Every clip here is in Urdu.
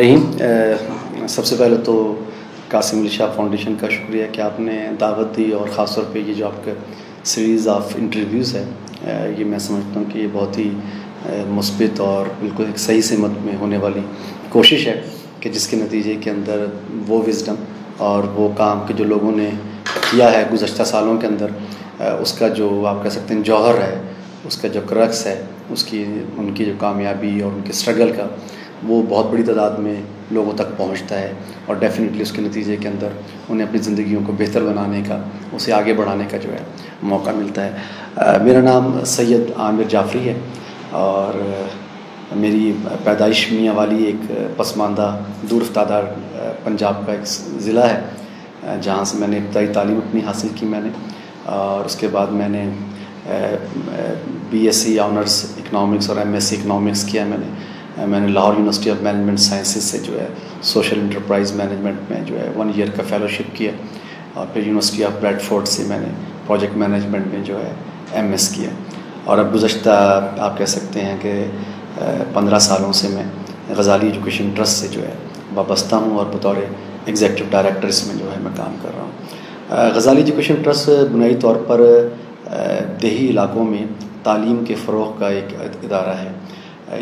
الرحیم سب سے پہلے تو قاسم علی شاہ فاؤنڈیشن کا شکریہ کہ آپ نے دعوت دی اور خاص طور پہ یہ جو آپ کا سیریز آف انٹرویوز ہے یہ میں سمجھتا ہوں کہ یہ بہت ہی مثبت اور بالکل ایک صحیح سمت میں ہونے والی کوشش ہے کہ جس کے نتیجے کے اندر وہ وزڈم اور وہ کام کہ جو لوگوں نے کیا ہے گزشتہ سالوں کے اندر اس کا جو آپ کہہ سکتے ہیں جوہر ہے، اس کا جو کرکس ہے، اس کی، ان کی جو کامیابی اور ان کے اسٹرگل کا وہ بہت بڑی تعداد میں لوگوں تک پہنچتا ہے اور ڈیفینیٹلی اس کے نتیجے کے اندر انہیں اپنی زندگیوں کو بہتر بنانے کا، اسے آگے بڑھانے کا جو ہے موقع ملتا ہے۔ میرا نام سید عامر جعفری ہے اور میری پیدائش میاں والی ایک پسماندہ دور افتادہ پنجاب کا ایک ضلع ہے جہاں سے میں نے ابتدائی تعلیم اپنی حاصل کی میں نے۔ اور اس کے بعد میں نے B S C honours economics اور ایم ایس سی اکنامکس کیا میں نے۔ Uh, میں نے Lahore university of management sciences سے جو ہے سوشل انٹرپرائز مینجمنٹ میں جو ہے ون ایئر کا فیلوشپ کیا اور پھر یونیورسٹی آف بریڈ فورڈ سے میں نے پروجیکٹ مینجمنٹ میں جو ہے ایم ایس کیا اور اب گزشتہ آپ کہہ سکتے ہیں کہ uh, پندرہ سالوں سے میں غزالی ایجوکیشن ٹرسٹ سے جو ہے وابستہ ہوں اور بطور ایگزیکٹو ڈائریکٹر اس میں جو ہے میں کام کر رہا ہوں۔ غزالی ایجوکیشن ٹرسٹ بنائی طور پر uh, دیہی علاقوں میں تعلیم کے فروغ کا ایک ادارہ ہے۔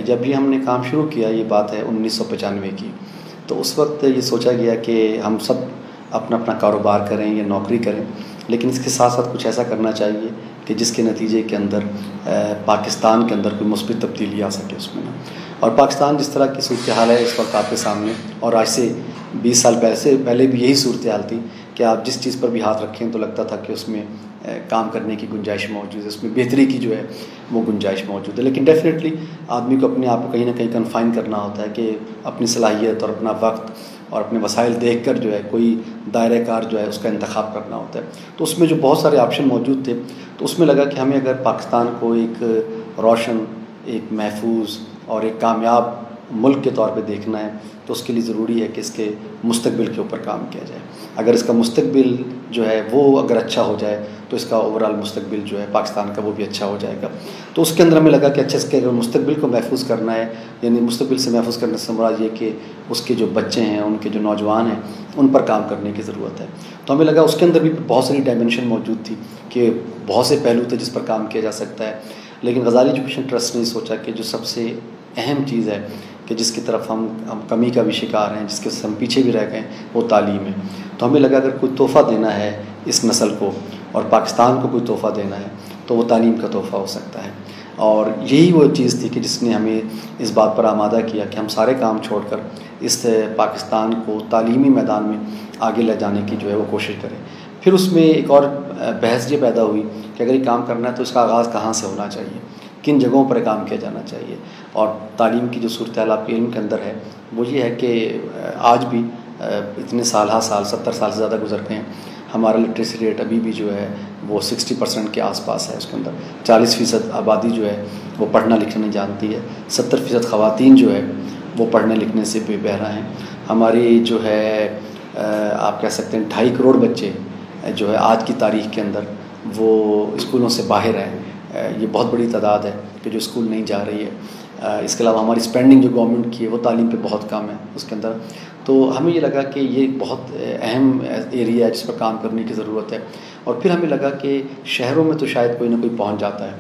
جب یہ ہم نے کام شروع کیا، یہ بات ہے انیس سو پچانوے کی۔ تو اس وقت یہ سوچا گیا کہ ہم سب اپنا اپنا کاروبار کریں یا نوکری کریں، لیکن اس کے ساتھ ساتھ کچھ ایسا کرنا چاہیے کہ جس کے نتیجے کے اندر پاکستان کے اندر کوئی مثبت تبدیلی آ سکے اس میں اور پاکستان جس طرح کی صورتحال ہے اس وقت آپ کے سامنے، اور آج سے بیس سال پہلے سے پہلے بھی یہی صورتحال تھی کہ آپ جس چیز پر بھی ہاتھ رکھیں تو لگتا تھا کہ اس میں کام کرنے کی گنجائش موجود ہے، اس میں بہتری کی جو ہے وہ گنجائش موجود ہے۔ لیکن ڈیفینیٹلی آدمی کو اپنے آپ کو کہیں نہ کہیں کنفائن کرنا ہوتا ہے کہ اپنی صلاحیت اور اپنا وقت اور اپنے وسائل دیکھ کر جو ہے کوئی دائرۂ کار جو ہے اس کا انتخاب کرنا ہوتا ہے۔ تو اس میں جو بہت سارے آپشن موجود تھے، تو اس میں لگا کہ ہمیں اگر پاکستان کو ایک روشن، ایک محفوظ اور ایک کامیاب ملک کے طور پہ دیکھنا ہے، تو اس کے لیے ضروری ہے کہ اس کے مستقبل کے اوپر کام کیا جائے۔ اگر اس کا مستقبل جو ہے وہ اگر اچھا ہو جائے، تو اس کا اوور آل مستقبل جو ہے پاکستان کا وہ بھی اچھا ہو جائے گا۔ تو اس کے اندر ہمیں لگا کہ اچھا اس کے اگر مستقبل کو محفوظ کرنا ہے یعنی مستقبل سے محفوظ کرنے سے مراد یہ کہ اس کے جو بچے ہیں، ان کے جو نوجوان ہیں، ان پر کام کرنے کی ضرورت ہے۔ تو ہمیں لگا اس کے اندر بھی بہت ساری ڈائمنشن موجود تھی کہ بہت سے پہلو تھے جس پر کام کیا جا سکتا ہے۔ لیکن غزالی ایجوکیشن ٹرسٹ نے سوچا کہ جو سب سے اہم چیز ہے کہ جس کی طرف ہم ہم کمی کا بھی شکار ہیں، جس کے ہم پیچھے بھی رہ گئے وہ تعلیم ہے۔ تو ہمیں لگا اگر کوئی تحفہ دینا ہے اس نسل کو اور پاکستان کو کوئی تحفہ دینا ہے، تو وہ تعلیم کا تحفہ ہو سکتا ہے۔ اور یہی وہ چیز تھی کہ جس نے ہمیں اس بات پر آمادہ کیا کہ ہم سارے کام چھوڑ کر اس پاکستان کو تعلیمی میدان میں آگے لے جانے کی جو ہے وہ کوشش کریں۔ پھر اس میں ایک اور بحث یہ پیدا ہوئی کہ اگر یہ کام کرنا ہے تو اس کا آغاز کہاں سے ہونا چاہیے؟ کن جگہوں پر کام کیا جانا چاہیے۔ اور تعلیم کی جو صورتحال آپ کے علم کے اندر ہے، وہ یہ ہے کہ آج بھی اتنے سال ہا سال، ستر سال سے زیادہ گزرتے ہیں۔ ہمارا لٹریسی ریٹ ابھی بھی جو ہے، وہ سکسٹی پرسینٹ کے آس پاس ہے اس کے اندر۔ چالیس فیصد آبادی جو ہے، وہ پڑھنا لکھنا نہیں جانتی ہے۔ ستر فیصد خواتین جو ہے، وہ پڑھنے لکھنے سے بے بہرا ہیں۔ ہماری جو ہے آپ کہہ سکتے ہیں، ڈھائی کروڑ بچے جو ہے، آج کی تاریخ کے اندر وہ اسکولوں سے باہر ہیں یہ بہت بڑی تعداد ہے کہ جو اسکول نہیں جا رہی ہے۔ اس کے علاوہ ہماری اسپینڈنگ جو گورنمنٹ کی ہے، وہ تعلیم پہ بہت کم ہے اس کے اندر۔ تو ہمیں یہ لگا کہ یہ بہت اہم ایریا ہے جس پر کام کرنے کی ضرورت ہے۔ اور پھر ہمیں لگا کہ شہروں میں تو شاید کوئی نہ کوئی پہنچ جاتا ہے۔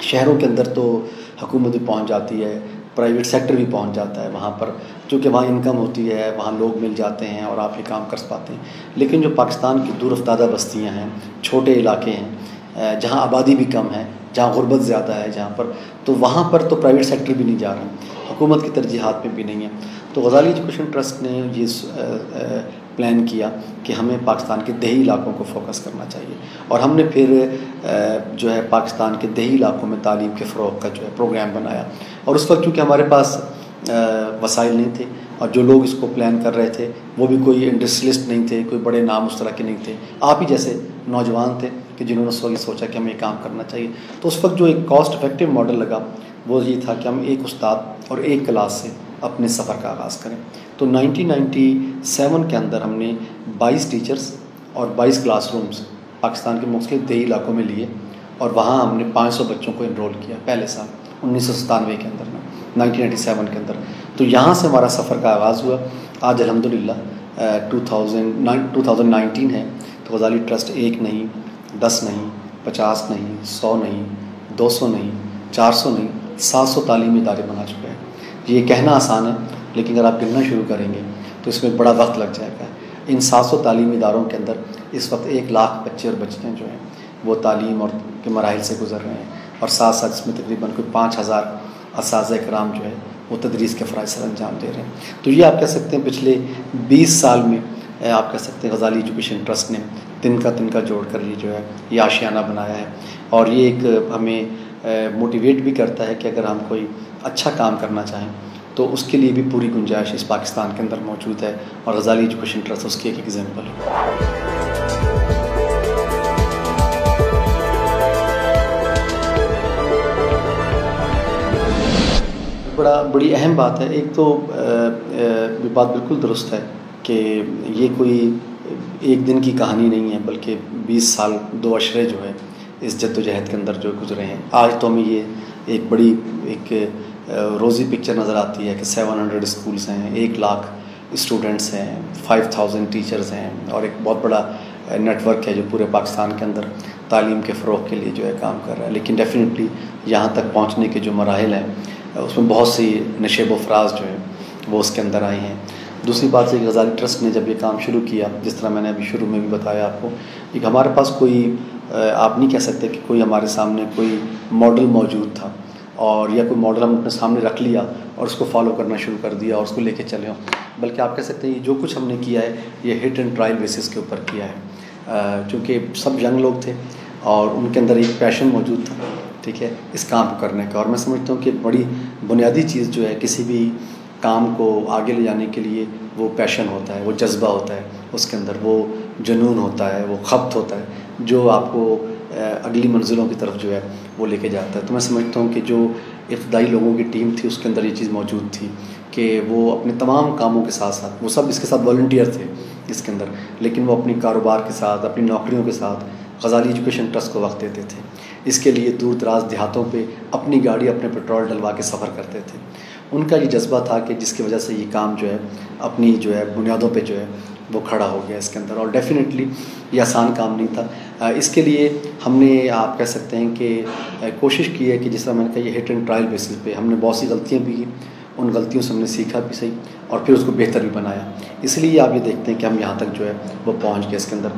شہروں کے اندر تو حکومت بھی پہنچ جاتی ہے پرائیویٹ سیکٹر بھی پہنچ جاتا ہے۔ وہاں پر چونکہ وہاں انکم ہوتی ہے، وہاں لوگ مل جاتے ہیں اور آپ یہ کام کر پاتے ہیں۔ لیکن جو پاکستان کی دور افتادہ بستیاں ہیں، چھوٹے علاقے ہیں جہاں آبادی بھی کم ہے، جہاں غربت زیادہ ہے، جہاں پر، تو وہاں پر تو پرائیویٹ سیکٹر بھی نہیں جا رہا حکومت کی ترجیحات میں بھی نہیں ہے تو غزالی ایجوکیشن ٹرسٹ نے یہ پلان کیا کہ ہمیں پاکستان کے دیہی علاقوں کو فوکس کرنا چاہیے۔ اور ہم نے پھر جو ہے پاکستان کے دیہی علاقوں میں تعلیم کے فروغ کا جو ہے پروگرام بنایا۔ اور اس وقت چونکہ ہمارے پاس وسائل نہیں تھے اور جو لوگ اس کو پلان کر رہے تھے، وہ بھی کوئی انڈسٹریلسٹ نہیں تھے، کوئی بڑے نام اس طرح کے نہیں تھے۔ آپ ہی جیسے نوجوان تھے کہ جنہوں نے اس وقت سوچا کہ ہمیں یہ کام کرنا چاہیے۔ تو اس وقت جو ایک کاسٹ افیکٹو ماڈل لگا، وہ یہ تھا کہ ہم ایک استاد اور ایک کلاس سے اپنے سفر کا آغاز کریں۔ تو نائنٹین نائنٹی سیون کے اندر ہم نے بائیس ٹیچرس اور بائیس کلاس رومس پاکستان کے مختلف دیہی علاقوں میں لیے اور وہاں ہم نے پانچ سو بچوں کو انرول کیا پہلے سال، انیس سو ستانوے کے اندر میں نائنٹین نائنٹی سیون کے اندر۔ تو یہاں سے ہمارا سفر کا آغاز ہوا۔ آج الحمد للہ two thousand two thousand nineteen ہے۔ تو غزالی ٹرسٹ ایک نہیں دس نہیں، پچاس نہیں، سو نہیں، دو سو نہیں، چار سو نہیں، سات سو تعلیمی ادارے بنا چکے ہیں۔ یہ کہنا آسان ہے، لیکن اگر آپ گننا شروع کریں گے تو اس میں بڑا وقت لگ جائے گا۔ ان سات سو تعلیمی اداروں کے اندر اس وقت ایک لاکھ بچے اور بچیاں جو ہیں، وہ تعلیم اور کے مراحل سے گزر رہے ہیں۔ اور ساتھ ساتھ اس میں تقریباً کوئی پانچ ہزار اساتذہ کرام جو ہے وہ تدریس کے فرائض سر انجام دے رہے ہیں۔ تو یہ آپ کہہ سکتے ہیں، پچھلے بیس سال میں، آپ کہہ سکتے ہیں، غزالی ایجوکیشن ٹرسٹ نے تن کا کا جوڑ کر یہ جو ہے یہ آشیانہ بنایا ہے اور یہ ایک ہمیں موٹیویٹ بھی کرتا ہے کہ اگر ہم کوئی اچھا کام کرنا چاہیں تو اس کے لیے بھی پوری گنجائش اس پاکستان کے اندر موجود ہے اور غزالی ایجوکیشن ٹرسٹ اس کی ایک ایگزامپل ہے۔ بڑا، بڑی اہم بات ہے۔ ایک تو یہ بات بالکل درست ہے کہ یہ کوئی ایک دن کی کہانی نہیں ہے، بلکہ بیس سال، دو اشرے جو ہے اس جد و جہد کے اندر جو گزرے ہیں۔ آج تو ہمیں یہ ایک بڑی، ایک روزی پکچر نظر آتی ہے کہ سیون ہنڈریڈ اسکولس ہیں، ایک لاکھ اسٹوڈنٹس ہیں، فائیو تھاؤزینڈ ٹیچرز ہیں اور ایک بہت بڑا نیٹ ورک ہے جو پورے پاکستان کے اندر تعلیم کے فروغ کے لیے جو ہے کام کر رہا ہے۔ لیکن ڈیفینیٹلی یہاں تک پہنچنے کے جو مراحل ہیں اس میں بہت سی نشیب و فراز جو ہیں وہ اس کے اندر آئے ہیں۔ دوسری بات ہے کہ غزالی ٹرسٹ نے جب یہ کام شروع کیا، جس طرح میں نے ابھی شروع میں بھی بتایا آپ کو، ایک ہمارے پاس کوئی آپ نہیں کہہ سکتے کہ کوئی ہمارے سامنے کوئی ماڈل موجود تھا اور یا کوئی ماڈل ہم اپنے سامنے رکھ لیا اور اس کو فالو کرنا شروع کر دیا اور اس کو لے کے چلے ہوں۔ بلکہ آپ کہہ سکتے ہیں یہ جو کچھ ہم نے کیا ہے، یہ ہٹ اینڈ ٹرائل بیسس کے اوپر کیا ہے۔ چونکہ سب ینگ لوگ تھے اور ان کے اندر ایک پیشن موجود تھا، ٹھیک ہے، اس کام کو کرنے کا۔ اور میں سمجھتا ہوں کہ بڑی بنیادی چیز جو ہے، کسی بھی کام کو آگے لے جانے کے لیے وہ پیشن ہوتا ہے، وہ جذبہ ہوتا ہے۔ اس کے اندر وہ جنون ہوتا ہے، وہ خپت ہوتا ہے، جو آپ کو اگلی منزلوں کی طرف جو ہے وہ لے کے جاتا ہے۔ تو میں سمجھتا ہوں کہ جو ابتدائی لوگوں کی ٹیم تھی، اس کے اندر یہ چیز موجود تھی کہ وہ اپنے تمام کاموں کے ساتھ ساتھ، وہ سب اس کے ساتھ والنٹیئر تھے اس کے اندر، لیکن وہ اپنی کاروبار کے ساتھ، اپنی نوکریوں کے ساتھ غزالی ایجوکیشن ٹرسٹ کو وقت دیتے تھے۔ اس کے لیے دور دراز دیہاتوں پہ اپنی گاڑی، اپنے پیٹرول ڈلوا کے سفر کرتے تھے۔ ان کا یہ جذبہ تھا کہ جس کی وجہ سے یہ کام جو ہے، اپنی جو ہے بنیادوں پہ جو ہے وہ کھڑا ہو گیا اس کے اندر۔ اور ڈیفینیٹلی یہ آسان کام نہیں تھا۔ اس کے لیے ہم نے، آپ کہہ سکتے ہیں کہ کوشش کی ہے کہ جس طرح میں نے کہا، یہ ہٹ اینڈ ٹرائل بیسس پہ ہم نے بہت سی غلطیاں بھی کی۔ ان غلطیوں سے ہم نے سیکھا بھی صحیح اور پھر اس کو بہتر بھی بنایا۔ اس لیے آپ یہ دیکھتے ہیں کہ ہم یہاں تک جو ہے وہ پہنچ گئے اس کے اندر۔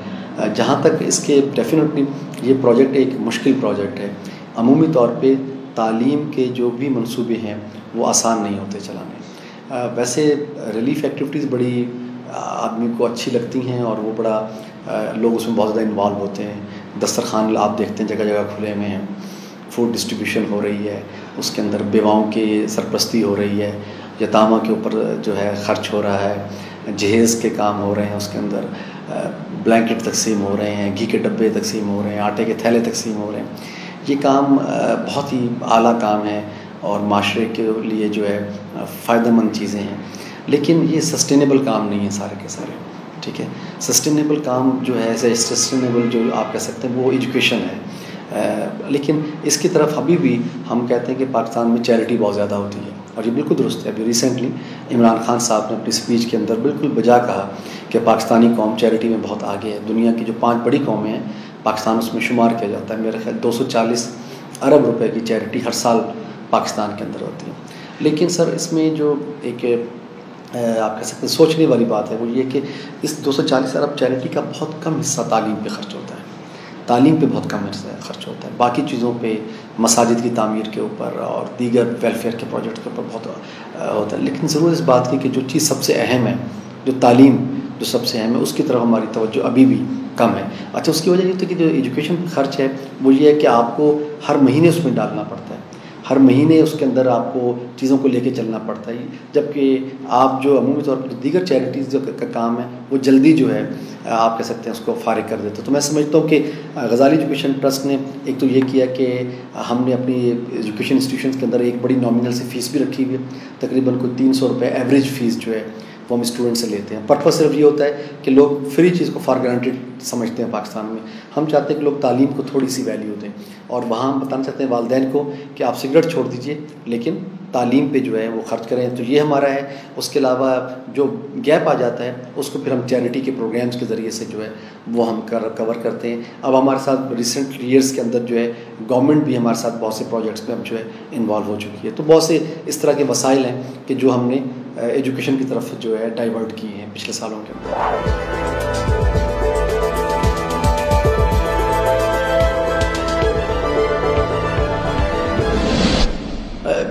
جہاں تک اس کے ڈیفینیٹلی یہ پروجیکٹ ایک مشکل پروجیکٹ ہے۔ عمومی طور پہ تعلیم کے جو بھی منصوبے ہیں وہ آسان نہیں ہوتے چلانے۔ ویسے ریلیف ایکٹیویٹیز بڑی آدمی کو اچھی لگتی ہیں اور وہ بڑا لوگ اس میں بہت زیادہ انوالو ہوتے ہیں۔ دسترخوان آپ دیکھتے ہیں، جگہ جگہ کھلے ہوئے ہیں۔ فوڈ ڈسٹریبیوشن ہو رہی ہے، اس کے اندر بیواؤں کی سرپرستی ہو رہی ہے۔ یتامہ کے اوپر جو ہے خرچ ہو رہا ہے۔ جہیز کے کام ہو رہے ہیں اس کے اندر۔ بلینکٹ تقسیم ہو رہے ہیں، گھی کے ڈبے تقسیم ہو رہے ہیں، آٹے کے تھیلے تقسیم ہو رہے ہیں۔ یہ کام بہت ہی اعلیٰ کام ہے۔ اور معاشرے کے لیے جو ہے فائدہ مند چیزیں ہیں۔ لیکن یہ سسٹینیبل کام نہیں ہے سارے کے سارے، ٹھیک ہے؟ سسٹینیبل کام جو ہے سسٹینیبل جو آپ کہہ سکتے ہیں، وہ ایجوکیشن ہے۔ لیکن اس کی طرف ابھی بھی ہم کہتے ہیں کہ پاکستان میں چیریٹی بہت زیادہ ہوتی ہے۔ اور یہ بالکل درست ہے۔ ابھی ریسنٹلی عمران خان صاحب نے اپنی اسپیچ کے اندر بالکل بجا کہا کہ پاکستانی قوم چیریٹی میں بہت آگے ہے۔ دنیا کی جو پانچ بڑی قومیں ہیں، پاکستان اس میں شمار کیا جاتا ہے۔ میرے خیال دو سو چالیس ارب روپے کی چیریٹی ہر سال پاکستان کے اندر ہوتی ہے لیکن سر، اس میں جو ایک آپ کہہ سکتے ہیں، سوچنے والی بات ہے وہ یہ کہ اس دو سو چالیس ارب چیریٹی کا بہت کم حصہ تعلیم پہ خرچ ہوتا ہے۔ تعلیم پہ بہت کم حصہ خرچ ہوتا ہے۔ باقی چیزوں پہ، مساجد کی تعمیر کے اوپر اور دیگر ویلفیئر کے پروجیکٹ کے اوپر بہت ہوتا ہے۔ لیکن ضرور اس بات کی کہ جو چیز سب سے اہم ہے، جو تعلیم جو سب سے اہم ہے، اس کی طرف ہماری توجہ ابھی بھی کم ہے۔ اچھا اس کی وجہ یہ ہوتی ہے کہ جو ایجوکیشن خرچ ہے، وہ یہ ہے کہ آپ کو ہر مہینے اس میں ڈالنا پڑتا ہے۔ ہر مہینے اس کے اندر آپ کو چیزوں کو لے کے چلنا پڑتا ہے۔ جبکہ آپ جو عمومی طور پر دیگر چیریٹیز جو کا کام ہے، وہ جلدی جو ہے، آپ کہہ سکتے ہیں اس کو فارغ کر دیتے تو میں سمجھتا ہوں کہ غزالی ایجوکیشن ٹرسٹ نے ایک تو یہ کیا کہ ہم نے اپنی ایجوکیشن انسٹیٹیوشنس کے اندر ایک بڑی نامنل سی فیس بھی رکھی ہوئی ہے۔ تقریباً کوئی تین سو روپے ایوریج فیس جو ہے وہ ہم اسٹوڈنٹ سے لیتے ہیں۔ پرپز صرف یہ ہوتا ہے کہ لوگ فری چیز کو فار گرانٹیڈ سمجھتے ہیں پاکستان میں۔ ہم چاہتے ہیں کہ لوگ تعلیم کو تھوڑی سی ویلیو دیں اور وہاں ہم بتانا چاہتے ہیں والدین کو کہ آپ سگریٹ چھوڑ دیجیے، لیکن تعلیم پہ جو ہے وہ خرچ کریں۔ تو یہ ہمارا ہے۔ اس کے علاوہ جو گیپ آ جاتا ہے، اس کو پھر ہم چیریٹی کے پروگرامس کے ذریعے سے جو ہے وہ ہم کر کور کرتے ہیں۔ اب ہمارے ساتھ ریسنٹ ایئرس کے اندر جو ہے گورنمنٹ بھی ہمارے ساتھ بہت سے پروجیکٹس پہ ہم جو ہے انوالو ہو چکی ہے۔ تو بہت سے اس طرح کے وسائل ہیں کہ جو ہم نے ایجوکیشن کی طرف جو ہے ڈائیورٹ کیے ہیں پچھلے سالوں کے اندر۔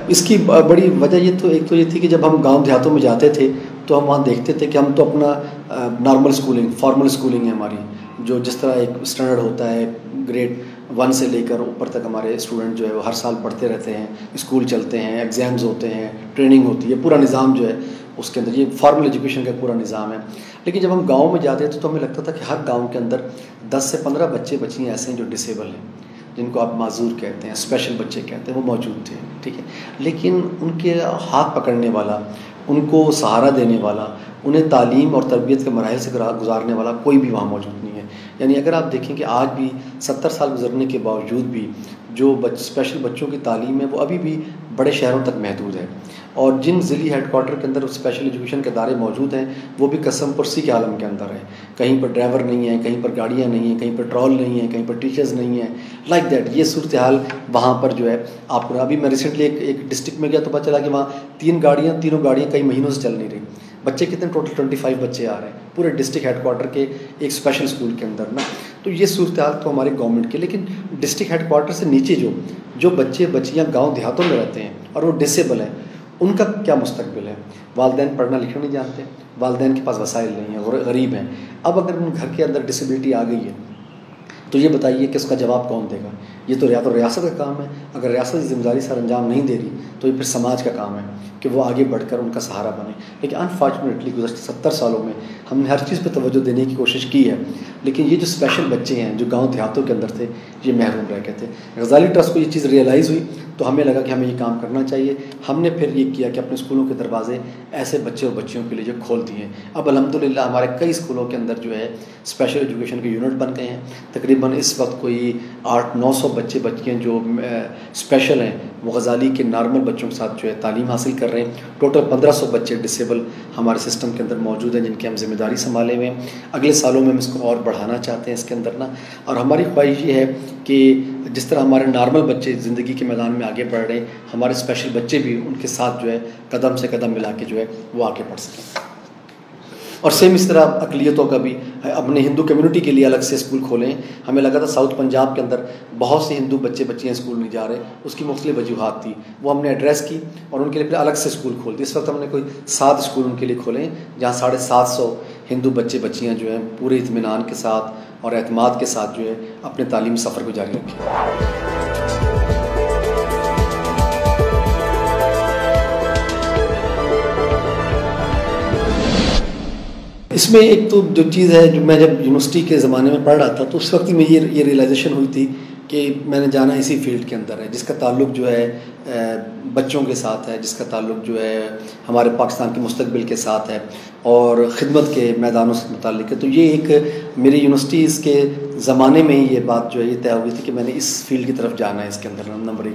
اس کی بڑی وجہ یہ تو ایک تو یہ تھی کہ جب ہم گاؤں دیہاتوں میں جاتے تھے تو ہم وہاں دیکھتے تھے کہ ہم تو اپنا نارمل اسکولنگ فارمل اسکولنگ ہے ہماری، جو جس طرح ایک اسٹینڈرڈ ہوتا ہے گریڈ ون سے لے کر اوپر تک ہمارے اسٹوڈنٹ جو ہے وہ ہر سال پڑھتے رہتے ہیں اسکول چلتے ہیں ایگزامز ہوتے ہیں ٹریننگ ہوتی ہے، پورا نظام جو ہے اس کے اندر، یہ فارمل ایجوکیشن کا پورا نظام ہے۔ لیکن جب ہم گاؤں میں جاتے تھے تو ہمیں لگتا تھا کہ ہر گاؤں کے اندر دس سے پندرہ بچے بچیاں ایسے ہیں جو ڈسیبل ہیں، جن کو آپ معذور کہتے ہیں اسپیشل بچے کہتے ہیں، وہ موجود تھے، ٹھیک ہے۔ لیکن ان کے ہاتھ پکڑنے والا، ان کو سہارا دینے والا، انہیں تعلیم اور تربیت کے مراحل سے گزارنے والا کوئی بھی وہاں موجود نہیں ہے۔ یعنی اگر آپ دیکھیں کہ آج بھی ستر سال گزرنے کے باوجود بھی جو بچ اسپیشل بچوں کی تعلیم ہے وہ ابھی بھی بڑے شہروں تک محدود ہے اور جن ضلعی ہیڈ کوارٹر کے اندر اسپیشل ایجوکیشن کے ادارے موجود ہیں وہ بھی قسم پرسی کے عالم کے اندر ہیں کہیں پر ڈرائیور نہیں ہیں، کہیں پر گاڑیاں نہیں ہیں، کہیں پر ٹرول نہیں ہیں، کہیں پر ٹیچرز نہیں ہیں لائک دیٹ یہ صورتحال وہاں پر جو ہے آپ کو ابھی میں ریسنٹلی ایک ایک ڈسٹرکٹ میں گیا تو پتہ چلا کہ وہاں تین گاڑیاں، تینوں گاڑیاں کئی مہینوں سے چل نہیں رہی۔ بچے کتنے ٹوٹل ٹوئنٹی فائیو بچے آ رہے ہیں۔ پورے ڈسٹرکٹ ہیڈ کوارٹر کے ایک اسپیشل اسکول کے اندر نا۔ تو یہ صورتحال تو ہماری گورنمنٹ کے لیکن ڈسٹرکٹ ہیڈ کوارٹر سے نیچے جو جو بچے بچیاں گاؤں دیہاتوں میں رہتے ہیں اور وہ ڈسیبل ہیں، ان کا کیا مستقبل ہے؟ والدین پڑھنا لکھنا نہیں جانتے، والدین کے پاس وسائل نہیں ہیں غریب ہیں۔ اب اگر ان گھر کے اندر ڈسیبلٹی آ گئی ہے، تو یہ بتائیے کہ اس کا جواب کون دے گا؟ یہ تو یا تو ریاست کا کام ہے۔ اگر ریاست ذمہ داری سر انجام نہیں دے رہی، تو یہ پھر سماج کا کام ہے کہ وہ آگے بڑھ کر ان کا سہارا بنے۔ لیکن انفارچونیٹلی گزشتہ ستر سالوں میں ہم نے ہر چیز پہ توجہ دینے کی کوشش کی ہے۔ لیکن یہ جو اسپیشل بچے ہیں، جو گاؤں دیہاتوں کے اندر تھے، یہ محروم رہ گئے تھے۔ غزالی ٹرسٹ کو یہ چیز ریئلائز ہوئی، تو ہمیں لگا کہ ہمیں یہ کام کرنا چاہیے۔ ہم نے پھر یہ کیا کہ اپنے اسکولوں کے دروازے ایسے بچے اور بچیوں کے لیے جو کھول دیے۔ ہیں اب الحمد للہ ہمارے کئی اسکولوں کے اندر جو ہے اسپیشل ایجوکیشن کے یونٹ بن گئے ہیں۔ تقریباً اس وقت کوئی آٹھ نو سو بچے بچیاں جو اسپیشل ہیں، وہ غزالی کے نارمل بچوں کے ساتھ جو ہے تعلیم حاصل کر رہے ہیں۔ ٹوٹل پندرہ سو بچے ڈسیبل ہمارے سسٹم کے اندر موجود ہیں جن کی ہم ذمہ داری سنبھالے ہوئے ہیں۔ اگلے سالوں میں ہم اس کو اور بڑھانا چاہتے ہیں اس کے اندر نا۔ اور ہماری خواہش یہ ہے کہ جس طرح ہمارے نارمل بچے زندگی کے میدان میں آگے بڑھ رہے ہیں، ہمارے اسپیشل بچے بھی ان کے ساتھ جو ہے قدم سے قدم ملا کے جو ہے وہ آگے بڑھ سکیں۔ اور سیم اس طرح اقلیتوں کا بھی اپنے ہندو کمیونٹی کے لیے الگ سے اسکول کھولیں۔ ہمیں لگا تھا ساؤتھ پنجاب کے اندر بہت سے ہندو بچے بچیاں اسکول نہیں جا رہے۔ اس کی مختلف وجوہات تھی۔ وہ ہم نے ایڈریس کی اور ان کے لیے پھر الگ سے اسکول کھول دی۔ اس وقت ہم نے کوئی سات اسکول ان کے لیے کھولے جہاں ساڑھے سات سو ہندو بچے بچیاں جو ہیں پورے اطمینان کے ساتھ اور اعتماد کے ساتھ جو ہے اپنے تعلیم سفر کو جاری رکھیں۔ اس میں ایک تو جو چیز ہے جو میں جب یونیورسٹی کے زمانے میں پڑھ رہا تھا تو اس وقت میں یہ یہ ریئلائزیشن ہوئی تھی کہ میں نے جانا اسی فیلڈ کے اندر ہے، جس کا تعلق جو ہے بچوں کے ساتھ ہے، جس کا تعلق جو ہے، ہمارے پاکستان کے مستقبل کے ساتھ ہے۔ اور خدمت کے میدانوں سے متعلق ہے۔ تو یہ ایک میری یونیورسٹیز کے زمانے میں ہی یہ بات جو ہے یہ طے ہوئی تھی کہ میں نے اس فیلڈ کی طرف جانا ہے اس کے اندر، نمبر ایک۔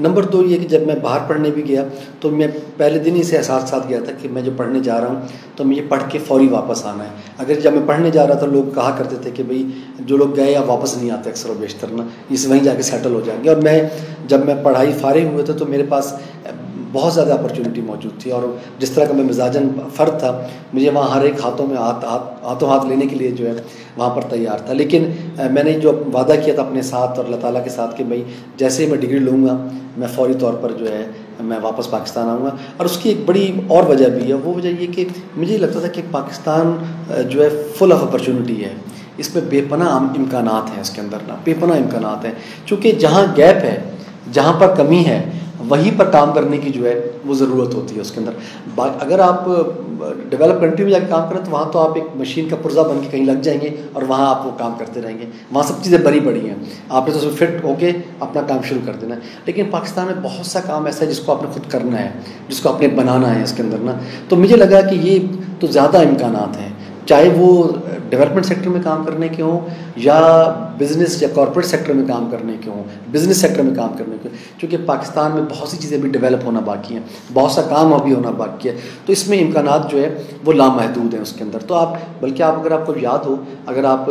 نمبر دو یہ کہ جب میں باہر پڑھنے بھی گیا تو میں پہلے دن ہی سے احساس ساتھ گیا تھا کہ میں جو پڑھنے جا رہا ہوں تو میں یہ پڑھ کے فوری واپس آنا ہے۔ اگر جب میں پڑھنے جا رہا تھا لوگ کہا کرتے تھے کہ بھائی جو لوگ گئے یا واپس نہیں آتے اکثر و بیشتر، نا۔ اس وہیں جا کے سیٹل ہو جائیں گے۔ اور میں جب میں پڑھائی فارغ ہوئے تھے تو میرے پاس بہت زیادہ اپرچونیٹی موجود تھی اور جس طرح کا میں مزاجن فرد تھا، مجھے وہاں ہر ایک ہاتھوں میں ہاتھ ہاتھوں ہاتھ لینے کے لیے جو ہے وہاں پر تیار تھا۔ لیکن میں نے جو وعدہ کیا تھا اپنے ساتھ اور اللہ تعالیٰ کے ساتھ کہ بھائی، جیسے ہی میں ڈگری لوں گا، میں فوری طور پر جو ہے میں واپس پاکستان آؤں گا۔ اور اس کی ایک بڑی اور وجہ بھی ہے، وہ وجہ یہ کہ مجھے لگتا تھا کہ پاکستان جو ہے فل آف اپرچونیٹی ہے۔ اس میں بے پناہ امکانات ہیں اس کے اندر، نا، بے پناہ امکانات ہیں۔ چونکہ جہاں گیپ ہے، جہاں پر کمی ہے وہیں پر کام کرنے کی جو ہے وہ ضرورت ہوتی ہے اس کے اندر۔ اگر آپ ڈیولپ کنٹری میں جا کے کام کریں تو وہاں تو آپ ایک مشین کا پرزہ بن کے کہیں لگ جائیں گے اور وہاں آپ وہ کام کرتے رہیں گے۔ وہاں سب چیزیں بڑی بڑی ہیں۔ آپ نے تو فٹ ہو کے اپنا کام شروع کر دینا ہے۔ لیکن پاکستان میں بہت سا کام ایسا ہے جس کو آپ نے خود کرنا ہے، جس کو آپ نے بنانا ہے اس کے اندر نا۔ تو مجھے لگا کہ یہ تو زیادہ امکانات ہیں۔ چاہے وہ ڈیولپمنٹ سیکٹر میں کام کرنے کے ہوں یا بزنس یا کارپوریٹ سیکٹر میں کام کرنے کے ہوں بزنس سیکٹر میں کام کرنے کے ہوں چونکہ پاکستان میں بہت سی چیزیں بھی ڈیولپ ہونا باقی ہیں، بہت سا کام ابھی ہونا باقی ہے، تو اس میں امکانات جو ہے وہ لامحدود ہیں اس کے اندر۔ تو آپ، بلکہ آپ، اگر آپ کو یاد ہو، اگر آپ،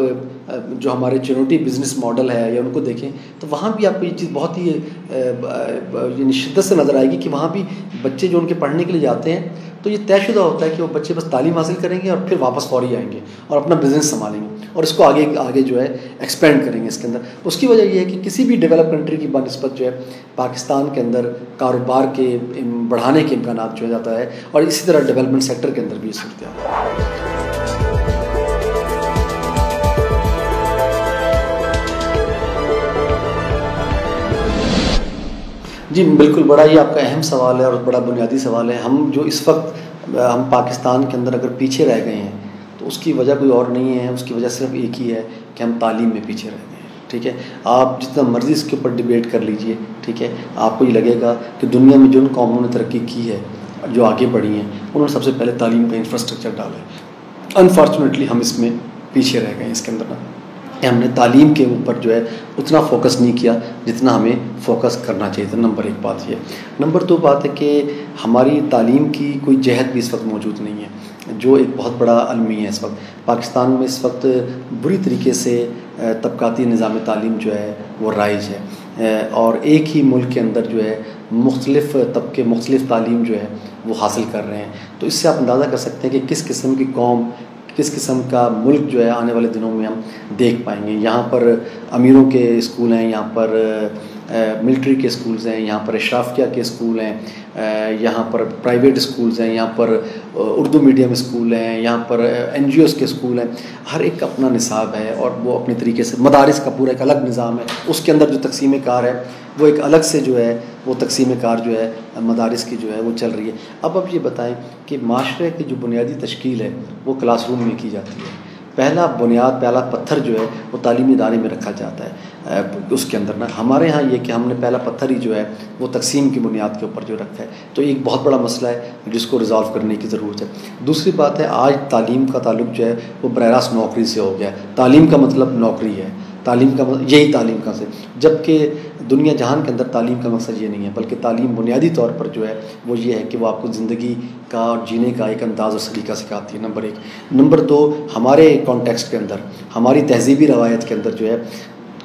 جو ہمارے چنوٹی بزنس ماڈل ہے یا ان کو دیکھیں، تو وہاں بھی آپ کو یہ چیز بہت ہی یعنی شدت سے نظر آئے گی کہ وہاں بھی بچے جو ان کے پڑھنے کے لیے جاتے ہیں تو یہ طے شدہ ہوتا ہے کہ وہ بچے بس تعلیم حاصل کریں گے اور پھر واپس فوری آئیں گے اور اپنا بزنس سنبھالیں گے اور اس کو آگے آگے جو ہے ایکسپینڈ کریں گے اس کے اندر۔ اس کی وجہ یہ ہے کہ کسی بھی ڈیولپ کنٹری کی بنسبت جو ہے پاکستان کے اندر کاروبار کے بڑھانے کے امکانات جو ہے جاتا ہے اور اسی طرح ڈیولپمنٹ سیکٹر کے اندر بھی یہ ہے۔ جی بالکل بڑا ہی آپ کا اہم سوال ہے اور بڑا بنیادی سوال ہے۔ ہم جو اس وقت ہم پاکستان کے اندر اگر پیچھے رہ گئے ہیں، تو اس کی وجہ کوئی اور نہیں ہے، اس کی وجہ صرف ایک ہی ہے کہ ہم تعلیم میں پیچھے رہ گئے ہیں، ٹھیک ہے؟ آپ جتنا مرضی اس کے اوپر ڈبیٹ کر لیجیے، ٹھیک ہے؟ آپ کو یہ لگے گا کہ دنیا میں جن قوموں نے ترقی کی ہے، جو آگے بڑھی ہیں، انہوں نے سب سے پہلے تعلیم کا انفراسٹرکچر ڈالا ہے۔ انفارچونیٹلی ہم اس میں پیچھے رہ گئے ہیں، اس کے اندر کہ ہم نے تعلیم کے اوپر جو ہے اتنا فوکس نہیں کیا جتنا ہمیں فوکس کرنا چاہیے تھا۔ نمبر ایک بات یہ۔ نمبر دو بات ہے کہ ہماری تعلیم کی کوئی جہد بھی اس وقت موجود نہیں ہے۔ جو ایک بہت بڑا المی ہے اس وقت۔ پاکستان میں اس وقت بری طریقے سے طبقاتی نظام تعلیم جو ہے وہ رائج ہے۔ اور ایک ہی ملک کے اندر جو ہے مختلف طبقے، مختلف تعلیم جو ہے وہ حاصل کر رہے ہیں۔ تو اس سے آپ اندازہ کر سکتے ہیں کہ کس قسم کی قوم کس قسم کا ملک جو ہے آنے والے دنوں میں ہم دیکھ پائیں گے۔ یہاں پر امیروں کے اسکول ہیں، یہاں پر ملٹری کے اسکولز ہیں، یہاں پر اشرافیہ کے اسکول ہیں یہاں پر پرائیویٹ اسکولز ہیں، یہاں پر اردو میڈیم اسکول ہیں، یہاں پر این جی اوز کے اسکول ہیں۔ ہر ایک اپنا نصاب ہے اور وہ اپنے طریقے سے مدارس کا پورا ایک الگ نظام ہے۔ اس کے اندر جو تقسیم کار ہے، وہ ایک الگ سے جو ہے، وہ تقسیم کار جو ہے، مدارس کی جو ہے، وہ چل رہی ہے۔ اب اب یہ بتائیں کہ معاشرے کی جو بنیادی تشکیل ہے، وہ کلاس روم میں کی جاتی ہے۔ پہلا بنیاد، پہلا پتھر جو ہے، وہ تعلیمی ادارے میں رکھا جاتا ہے۔ اس کے اندر نا، ہمارے ہاں یہ کہ ہم نے پہلا پتھر ہی جو ہے، وہ تقسیم کی بنیاد کے اوپر جو رکھا ہے۔ تو ایک بہت بڑا مسئلہ ہے جس کو ریزالو کرنے کی ضرورت ہے۔ دوسری بات ہے، آج تعلیم کا تعلق جو ہے، وہ براہ راست نوکری سے ہو گیا ہے۔ تعلیم کا مطلب نوکری ہے۔ تعلیم کا مطلب یہی تعلیم کا سے جبکہ دنیا جہان کے اندر تعلیم کا مقصد یہ نہیں ہے، بلکہ تعلیم بنیادی طور پر جو ہے، وہ یہ ہے کہ وہ آپ کو زندگی کا اور جینے کا ایک انداز اور سلیقہ سکھاتی ہے۔ نمبر ایک۔ نمبر دو، ہمارے کانٹیکسٹ کے اندر، ہماری تہذیبی روایت کے اندر جو ہے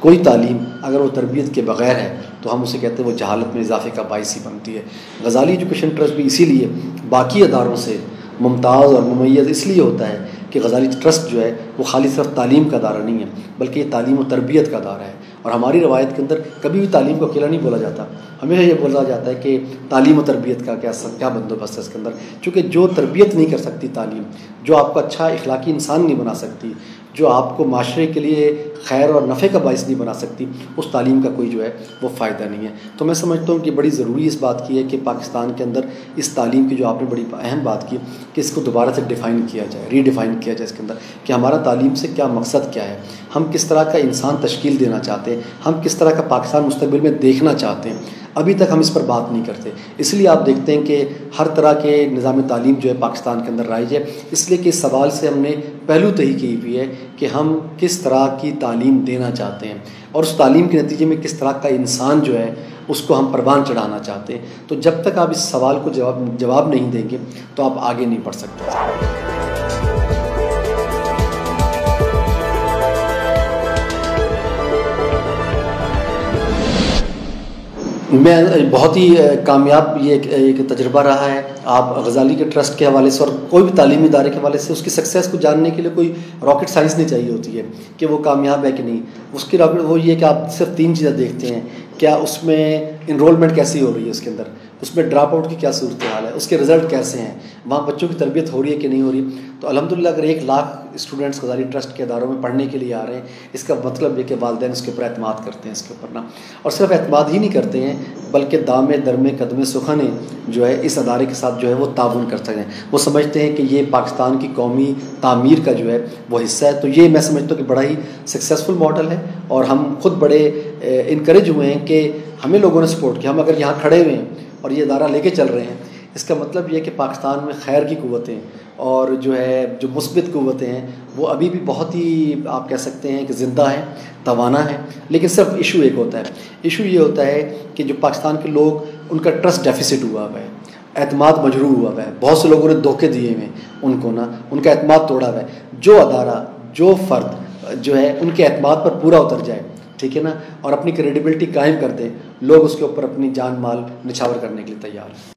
کوئی تعلیم اگر وہ تربیت کے بغیر ہے، تو ہم اسے کہتے ہیں وہ جہالت میں اضافے کا باعث ہی بنتی ہے۔ غزالی ایجوکیشن ٹرسٹ بھی اسی لیے باقی اداروں سے ممتاز اور ممیز اس لیے ہوتا ہے کہ غزالی ٹرسٹ جو ہے، وہ خالی صرف تعلیم کا دارہ نہیں ہے، بلکہ یہ تعلیم و تربیت کا دارہ ہے۔ اور ہماری روایت کے اندر کبھی بھی تعلیم کو اکیلا نہیں بولا جاتا۔ ہمیشہ یہ بولا جاتا ہے کہ تعلیم و تربیت کا کیا کیا بندوبست ہے اس کے اندر۔ چونکہ جو تربیت نہیں کر سکتی تعلیم، جو آپ کو اچھا اخلاقی انسان نہیں بنا سکتی جو آپ کو معاشرے کے لیے خیر اور نفع کا باعث نہیں بنا سکتی، اس تعلیم کا کوئی جو ہے وہ فائدہ نہیں ہے۔ تو میں سمجھتا ہوں کہ بڑی ضروری اس بات کی ہے کہ پاکستان کے اندر اس تعلیم کی جو آپ نے بڑی اہم بات کی، کہ اس کو دوبارہ سے ڈیفائن کیا جائے ری ڈیفائن کیا جائے اس کے اندر کہ ہمارا تعلیم سے کیا مقصد کیا ہے۔ ہم کس طرح کا انسان تشکیل دینا چاہتے ہیں، ہم کس طرح کا پاکستان مستقبل میں دیکھنا چاہتے ہیں۔ ابھی تک ہم اس پر بات نہیں کرتے۔ اس لیے آپ دیکھتے ہیں کہ ہر طرح کے نظام تعلیم جو ہے پاکستان کے اندر رائج ہے۔ اس لیے کہ اس سوال سے ہم نے پہلو تہی کی ہوئی ہے کہ ہم کس طرح کی تعلیم دینا چاہتے ہیں اور اس تعلیم کے نتیجے میں کس طرح کا انسان جو ہے اس کو ہم پروان چڑھانا چاہتے ہیں۔ تو جب تک آپ اس سوال کو جواب جواب نہیں دیں گے تو آپ آگے نہیں بڑھ سکتے۔ میں، بہت ہی کامیاب یہ ایک تجربہ رہا ہے۔ آپ غزالی کے ٹرسٹ کے حوالے سے اور کوئی بھی تعلیمی ادارے کے حوالے سے اس کی سکسیس کو جاننے کے لیے کوئی راکٹ سائنس نہیں چاہیے ہوتی ہے کہ وہ کامیاب ہے کہ نہیں۔ اس کی راکٹ وہ یہ کہ آپ صرف تین چیزیں دیکھتے ہیں۔ کیا اس میں انرولمنٹ کیسی ہو رہی ہے اس کے اندر؟ اس میں ڈراپ آؤٹ کی کیا صورت حال ہے؟ اس کے رزلٹ کیسے ہیں؟ وہاں بچوں کی تربیت ہو رہی ہے کہ نہیں ہو رہی؟ تو الحمد للہ اگر ایک لاکھ اسٹوڈنٹس غزالی ٹرسٹ کے اداروں میں پڑھنے کے لیے آ رہے ہیں، اس کا مطلب یہ کہ والدین اس کے اوپر اعتماد کرتے ہیں، اس کے اوپر نا۔ اور صرف اعتماد ہی نہیں کرتے ہیں، بلکہ دام درم قدم سخن جو ہے، اس ادارے کے ساتھ جو ہے وہ تعاون کر سکتے ہیں۔ وہ سمجھتے ہیں کہ یہ پاکستان کی قومی تعمیر کا جو ہے وہ حصہ ہے۔ تو یہ میں سمجھتا ہوں کہ بڑا ہی سکسیزفل ماڈل ہے۔ اور ہم خود بڑے انکریج ہوئے ہیں کہ ہمیں لوگوں نے سپورٹ کیا، ہم اگر یہاں کھڑے ہوئے ہیں اور یہ ادارہ لے کے چل رہے ہیں، اس کا مطلب یہ کہ پاکستان میں خیر کی قوتیں اور جو ہے، جو مثبت قوتیں ہیں، وہ ابھی بھی بہت ہی آپ کہہ سکتے ہیں کہ زندہ ہیں، توانا ہیں۔ لیکن صرف ایشو ایک ہوتا ہے۔ ایشو یہ ہوتا ہے کہ جو پاکستان کے لوگ، ان کا ٹرسٹ ڈیفیسٹ ہوا ہوا ہے، اعتماد مجروع ہوا ہوا ہے۔ بہت سے لوگوں نے دھوکے دیے ہوئے ان کو نا، ان کا اعتماد توڑا ہوا ہے۔ جو ادارہ، جو فرد جو ہے، ان کے اعتماد پر پورا اتر جائے۔ ٹھیک ہے نا؟ اور اپنی کریڈیبلٹی قائم کر دے لوگ اس کے اوپر اپنی جان مال نچھاور کرنے کے لیے تیار ہیں۔